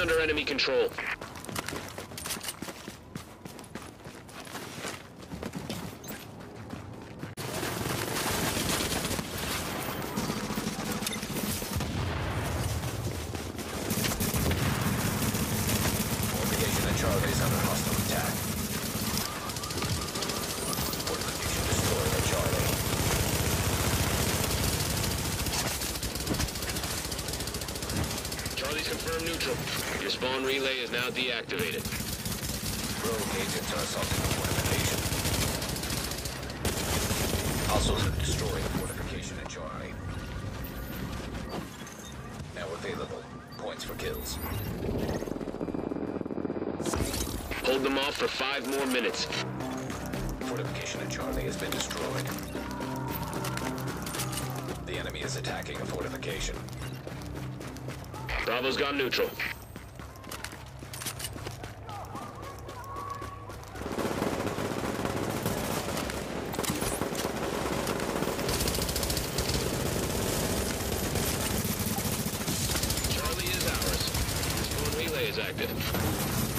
under enemy control. Confirmed neutral. Your spawn relay is now deactivated. Rogue agents are assaulting the fortification. Have destroyed the fortification at Charlie. Now available. Points for kills. Hold them off for five more minutes. Fortification at Charlie has been destroyed. The enemy is attacking a fortification. Bravo's gone neutral. Charlie is ours. The is active.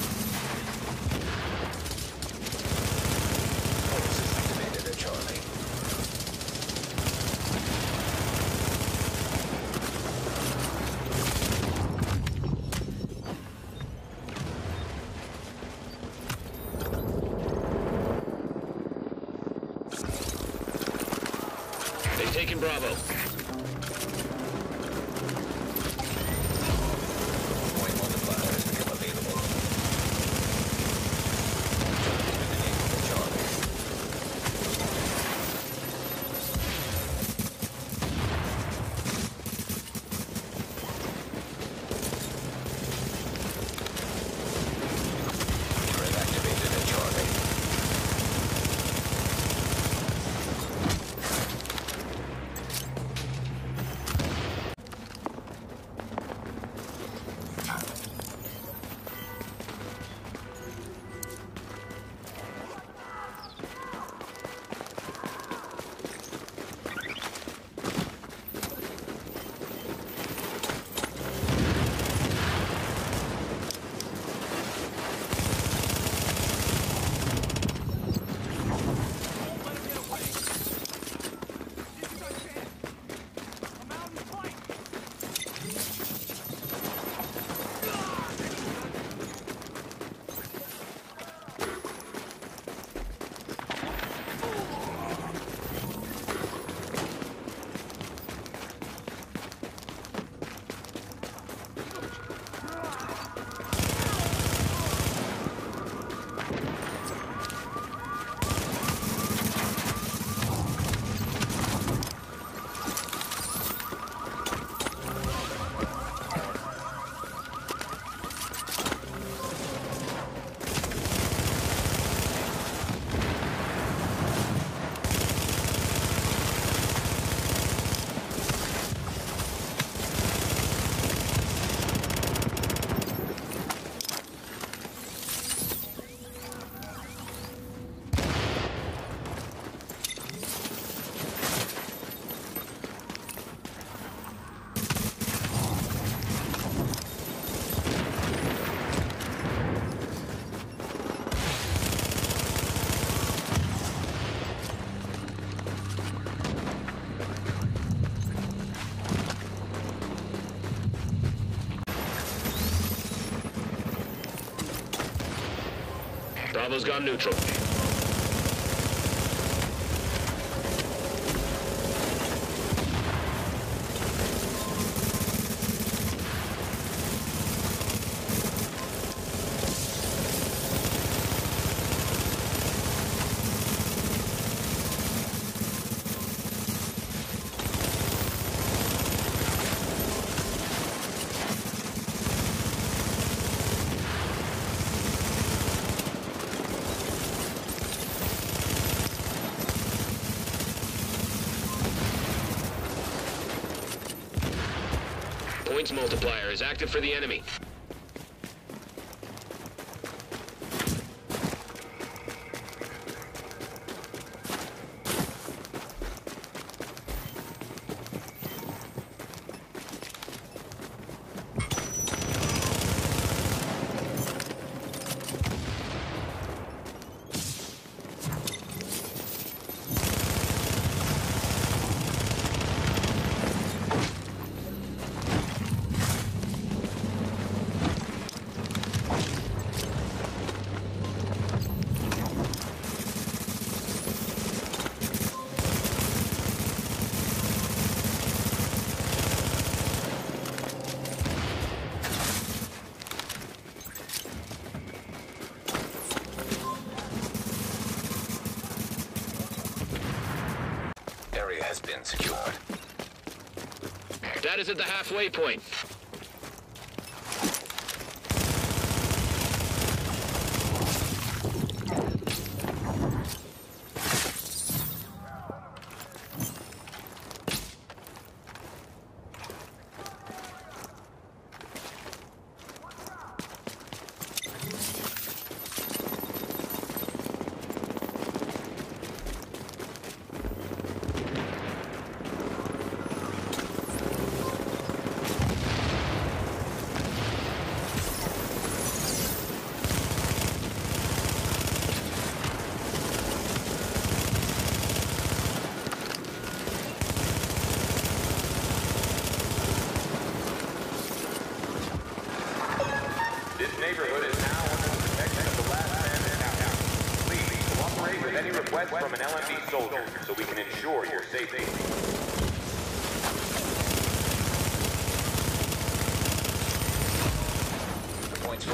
Bravo's gone neutral. points multiplier is active for the enemy. That is at the halfway point.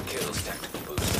Kills tactical boost.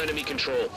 enemy control.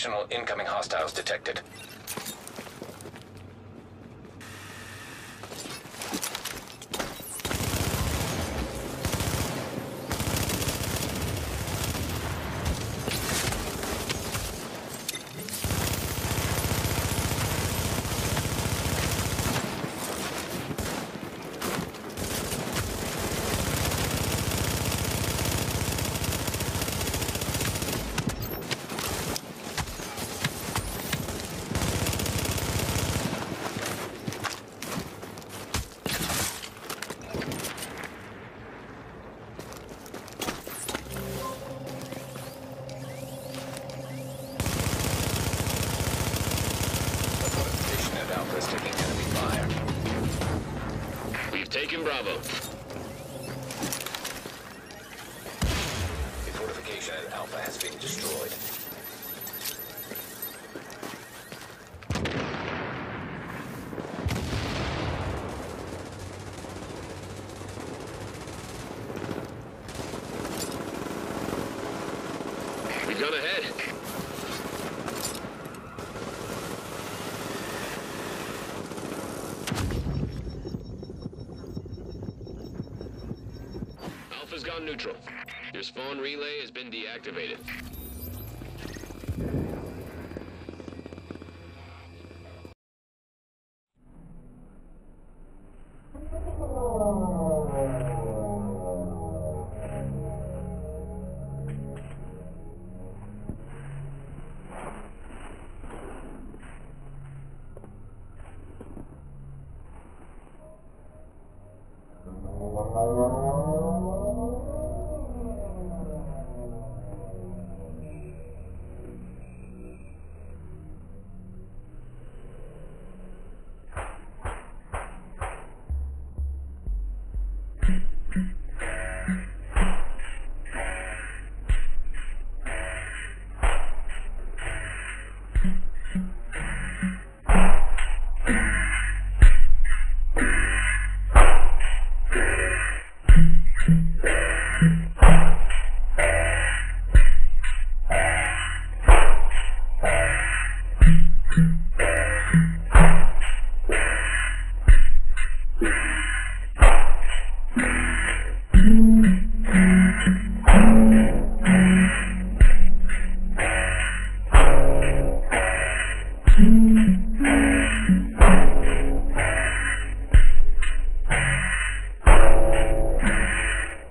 Additional incoming hostiles detected. Bravo. The fortification at Alpha has been destroyed. We've got ahead. neutral. Your spawn relay has been deactivated.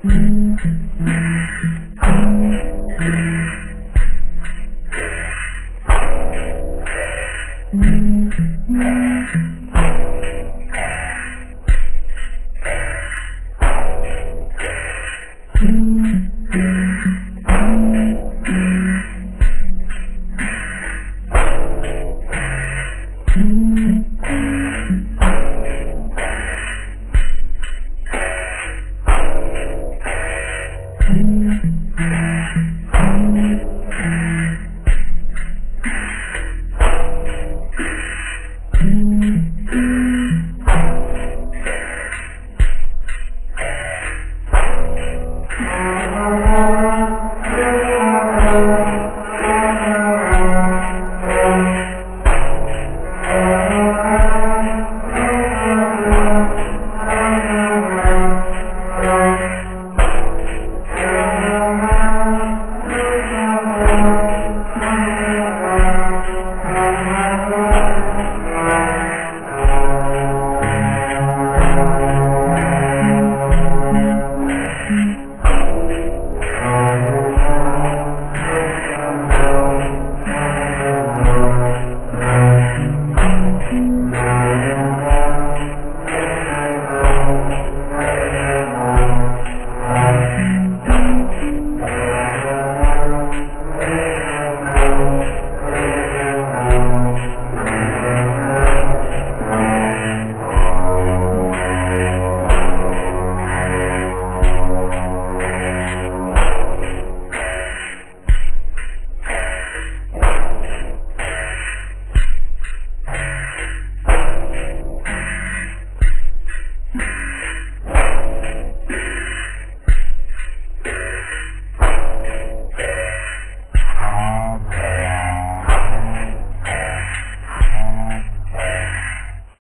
Mm-hmm.